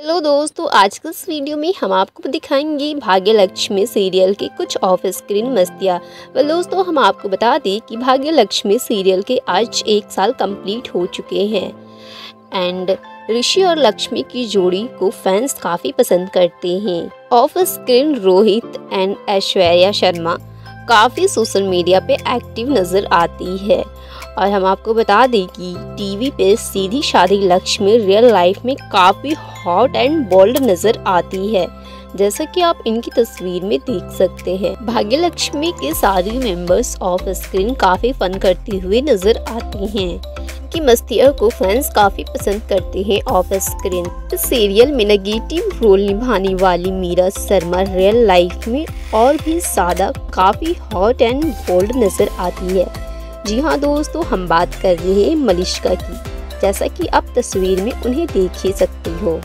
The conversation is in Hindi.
हेलो दोस्तों आज के इस वीडियो में हम आपको दिखाएँगे भाग्य लक्ष्मी सीरियल के कुछ ऑफ़ स्क्रीन मस्तियाँ। वेल दोस्तों हम आपको बता दें कि भाग्य लक्ष्मी सीरियल के आज एक साल कंप्लीट हो चुके हैं। एंड ऋषि और लक्ष्मी की जोड़ी को फैंस काफ़ी पसंद करते हैं। Off screen Rohit and Aishwarya Sharma काफ़ी सोशल मीडिया पे एक्टिव नज़र आती है। और हम आपको बता दें कि टीवी पे सीधी शादी लक्ष्मी रियल लाइफ में काफ़ी हॉट एंड बोल्ड नज़र आती है, जैसा कि आप इनकी तस्वीर में देख सकते हैं। भाग्य लक्ष्मी के सारी मेंबर्स ऑफ़ स्क्रीन काफ़ी फन करती हुए नज़र आती हैं। कि मस्तियों को फैंस काफ़ी पसंद करते हैं ऑफ़ स्क्रीन सीरियल में नेगेटिव रोल निभाने वाली मीरा शर्मा रियल लाइफ में और भी ज़्यादा काफ़ी हॉट एंड बोल्ड नज़र आती है। जी हाँ दोस्तों, हम बात कर रहे हैं मलिश्का की। जैसा कि आप तस्वीर में उन्हें देख ही सकती हो।